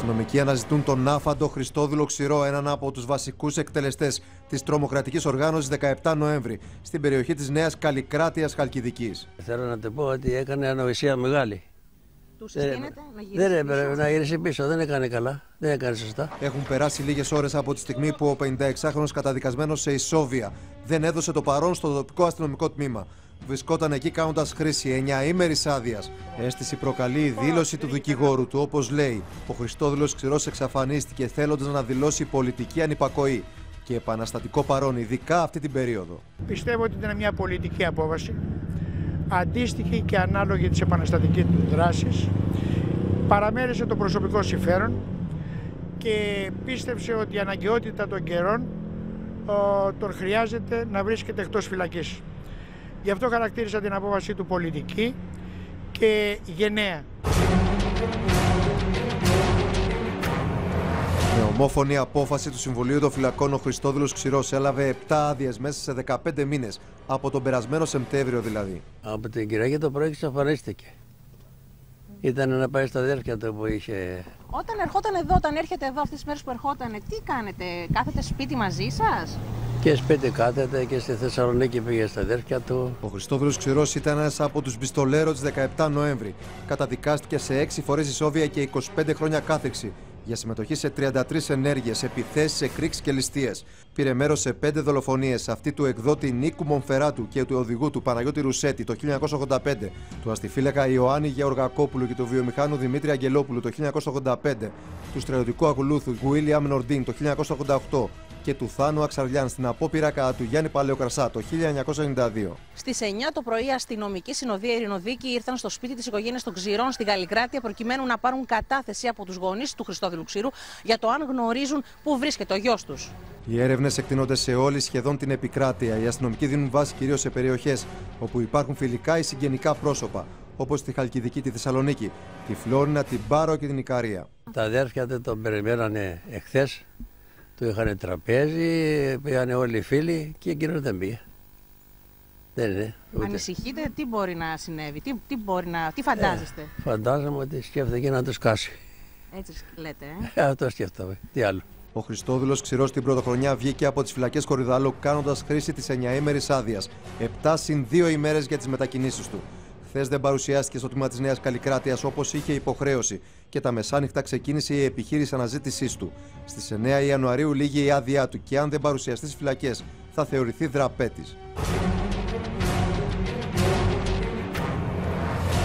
αστυνομικοί αναζητούν τον άφαντο Χριστόδουλο Ξηρό, έναν από τους βασικούς εκτελεστές της τρομοκρατικής οργάνωσης 17 Νοέμβρη, στην περιοχή της Νέας Καλλικράτειας Χαλκιδικής. Θέλω να του πω ότι έκανε ανοησία μεγάλη. Τους Δεν- συστήνεται να γυρίσει. Δεν πίσω. έπρεπε να γυρίσει πίσω, δεν έκανε καλά. Δεν έκανε σωστά. Έχουν περάσει λίγες ώρες από τη στιγμή που ο 56χρονο καταδικασμένος σε ισόβια δεν έδωσε το παρόν στο τοπικό αστυνομικό τμήμα. Βρισκόταν εκεί κάνοντας χρήση 9 ήμερη άδεια. Αίσθηση προκαλεί η δήλωση του δικηγόρου του, όπως λέει: Ο Χριστόδουλος Ξηρός εξαφανίστηκε θέλοντας να δηλώσει πολιτική ανυπακοή και επαναστατικό παρόν, ειδικά αυτή την περίοδο. Πιστεύω ότι ήταν μια πολιτική απόβαση, αντίστοιχη και ανάλογη της επαναστατικής του δράσης. Παραμέρισε το προσωπικό συμφέρον και πίστεψε ότι η αναγκαιότητα των καιρών ο, τον χρειάζεται να βρίσκεται εκτός φυλακής. Γι' αυτό χαρακτήρισα την απόβασή του πολιτική και γενναία. Με ομόφωνη απόφαση του Συμβουλίου των Φυλακών, ο Χριστόδουλος Ξηρός έλαβε 7 άδειες μέσα σε 15 μήνες, από τον περασμένο Σεπτέμβριο δηλαδή. Από την Κυριακή το πρωί εξαφανίστηκε. Ήταν να πάει στα αδέρφια του που είχε. Όταν ερχόταν εδώ, όταν έρχεται εδώ αυτές τις μέρες που ερχόταν, τι κάνετε, κάθετε σπίτι μαζί σας; Και σπίτι κάθεται και στη Θεσσαλονίκη πήγε στα αδέρφια του. Ο Χριστόδουλο Ξηρός ήταν ένας από τους μπιστολέρο της 17 Νοέμβρη. Καταδικάστηκε σε 6 φορές ισόβια και 25 χρόνια κάθεξη για συμμετοχή σε 33 ενέργειες, επιθέσεις, εκρήξει και ληστείες. Πήρε μέρος σε 5 δολοφονίες, αυτή του εκδότη Νίκου Μομφεράτου και του οδηγού του Παναγιώτη Ρουσέτη το 1985, του αστιφύλακα Ιωάννη Γεωργακόπουλου και του βιομηχάνου Δημήτρη Αγγελόπουλου το 1985, του στρατιωτικού ακολούθου Γουίλιαμ Νορντίν το 1988 και του Θάνου Αξαριάν στην απόπειρα κατά του Γιάννη Παλαιοκρασά το 1992. Στις 9 το πρωί, αστυνομικοί συνοδεία Ειρηνοδίκη ήρθαν στο σπίτι της οικογένειας των Ξηρών στη Γαλλικράτεια προκειμένου να πάρουν κατάθεση από τους γονείς του Χριστόδηλου Ξηρού για το αν γνωρίζουν πού βρίσκεται ο γιος τους. Οι έρευνες εκτείνονται σε όλη σχεδόν την επικράτεια. Οι αστυνομικοί δίνουν βάση κυρίως σε περιοχές όπου υπάρχουν φιλικά ή συγγενικά πρόσωπα, όπως τη Χαλκιδική, τη Θεσσαλονίκη, τη Φλόρινα, την Πάρο και την Ικαρία. Τα αδέρφια του τον περιμένανε εχθές. Του είχαν τραπέζι, πήγανε όλοι οι φίλοι και εκείνο δεν πήγε. Δεν είναι. Ούτε. Ανησυχείτε, τι μπορεί να συνέβη, τι, τι, μπορεί να, τι φαντάζεστε; Φαντάζομαι ότι σκέφτηκε να του κάσει. Έτσι λέτε, Ε, ε. Αυτό σκέφτομαι. Τι άλλο. Ο Χριστόδουλος Ξηρός την πρωτοχρονιά βγήκε από τις φυλακές Κορυδάλου κάνοντας χρήση της 9ήμερη άδειας. 7 συν 2 ημέρες για τις μετακινήσεις του. Χθες δεν παρουσιάστηκε στο τμήμα της Νέας Καλλικράτειας όπως είχε υποχρέωση και τα μεσάνυχτα ξεκίνησε η επιχείρηση αναζήτησής του. Στις 9 Ιανουαρίου λήγει η άδειά του και αν δεν παρουσιαστεί στις φυλακές θα θεωρηθεί δραπέτης.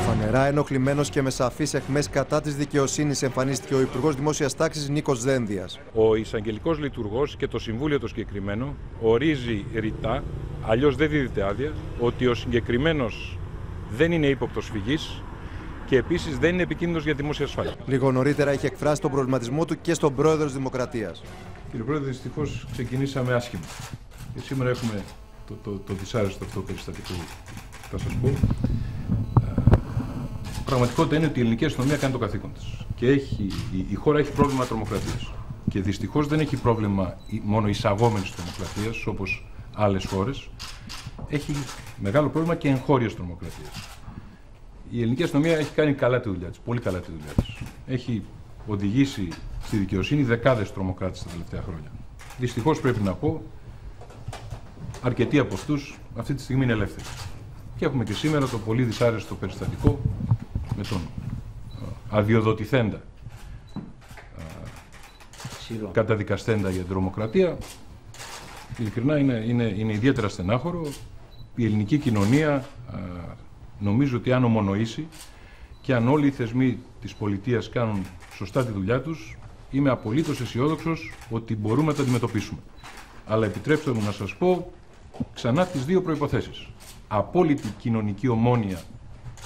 Φανερά ενοχλημένος και με σαφείς εχμέ κατά της δικαιοσύνης εμφανίστηκε ο Υπουργός Δημόσιας Τάξης Νίκος Δένδιας. Ο εισαγγελικός λειτουργός και το συμβούλιο το συγκεκριμένο ορίζει ρητά, αλλιώς δεν δίδεται άδεια, ότι ο συγκεκριμένος δεν είναι ύποπτος φυγής και επίσης δεν είναι επικίνδυνος για δημόσια ασφάλεια. Λίγο νωρίτερα είχε εκφράσει τον προβληματισμό του και στον πρόεδρο της Δημοκρατίας. Κύριε Πρόεδρε, δυστυχώς ξεκινήσαμε άσχημα. Και σήμερα έχουμε το, το, το δυσάρεστο αυτό περιστατικό που θα σας πω. Ε, Πραγματικότητα είναι ότι η ελληνική αστυνομία κάνει το καθήκον της. Και έχει, η, η χώρα έχει πρόβλημα τρομοκρατίας. Και δυστυχώς δεν έχει πρόβλημα η- μόνο εισαγόμενης τρομοκρατίας όπως άλλες χώρες. Έχει μεγάλο πρόβλημα και εγχώρια τρομοκρατία. Η ελληνική αστυνομία έχει κάνει καλά τη δουλειά της, πολύ καλά τη δουλειά της. Έχει οδηγήσει στη δικαιοσύνη δεκάδες τρομοκράτες τα τελευταία χρόνια. Δυστυχώς πρέπει να πω, αρκετοί από αυτούς αυτή τη στιγμή είναι ελεύθεροι. Και έχουμε και σήμερα το πολύ δυσάρεστο περιστατικό με τον ε, αδειοδοτηθέντα Σειρό. καταδικαστέντα για τρομοκρατία. Ειλικρινά είναι, είναι, είναι ιδιαίτερα στενάχωρο. Η ελληνική κοινωνία α, νομίζω ότι αν ομονοήσει και αν όλοι οι θεσμοί της πολιτείας κάνουν σωστά τη δουλειά τους, είμαι απολύτως αισιόδοξος ότι μπορούμε να τα αντιμετωπίσουμε. Αλλά επιτρέψτε μου να σας πω ξανά τις δύο προϋποθέσεις. Απόλυτη κοινωνική ομόνοια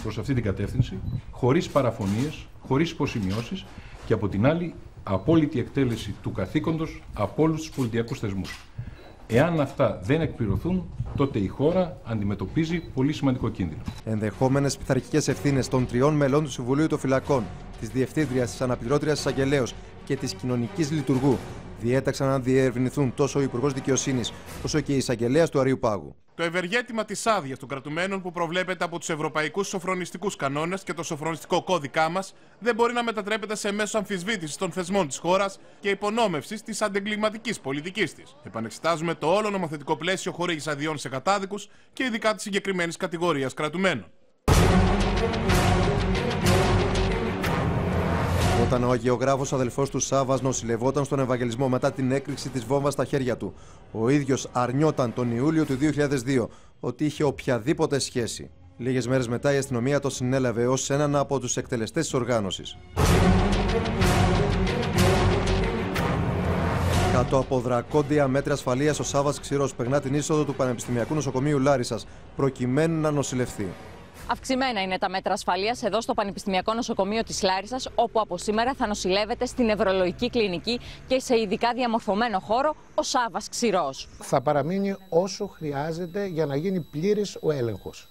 προς αυτή την κατεύθυνση, χωρίς παραφωνίες, χωρίς υποσημειώσεις και από την άλλη απόλυτη εκτέλεση του καθήκοντος από όλους τους πολιτιακούς θεσμούς. Εάν αυτά δεν εκπληρωθούν, τότε η χώρα αντιμετωπίζει πολύ σημαντικό κίνδυνο. Ενδεχόμενες πειθαρχικές ευθύνες των τριών μελών του Συμβουλίου των Φυλακών, της Διευθύντριας, της Αναπληρώτριας Εισαγγελέω και της Κοινωνικής Λειτουργού διέταξαν να διερευνηθούν τόσο ο Υπουργός Δικαιοσύνης όσο και η Εισαγγελέας του Αρίου Πάγου. Το ευεργέτημα της άδειας των κρατουμένων που προβλέπεται από τους ευρωπαϊκούς σοφρονιστικούς κανόνες και το σοφρονιστικό κώδικά μας δεν μπορεί να μετατρέπεται σε μέσο αμφισβήτησης των θεσμών της χώρας και υπονόμευσης της αντεγκληματική πολιτικής της. Επανεξετάζουμε το όλο νομοθετικό πλαίσιο χορήγηση αδειών σε κατάδικους και ειδικά της συγκεκριμένης κατηγορίας κρατουμένων. Όταν ο αγιογράφος αδελφός του Σάβα νοσηλευόταν στον Ευαγγελισμό μετά την έκρηξη της βόμβας στα χέρια του, ο ίδιος αρνιόταν τον Ιούλιο του 2002 ότι είχε οποιαδήποτε σχέση. Λίγες μέρες μετά η αστυνομία το συνέλαβε ως έναν από τους εκτελεστές της οργάνωσης. Κάτω από δρακόντια μέτρα ασφαλείας, ο Σάβας Ξηρός περνά την είσοδο του Πανεπιστημιακού Νοσοκομείου Λάρισας προκειμένου να νοσηλευθεί. Αυξημένα είναι τα μέτρα ασφαλείας εδώ στο Πανεπιστημιακό Νοσοκομείο της Λάρισας, όπου από σήμερα θα νοσηλεύεται στην νευρολογική κλινική και σε ειδικά διαμορφωμένο χώρο ο Σάβας Ξηρός. Θα παραμείνει όσο χρειάζεται για να γίνει πλήρης ο έλεγχος.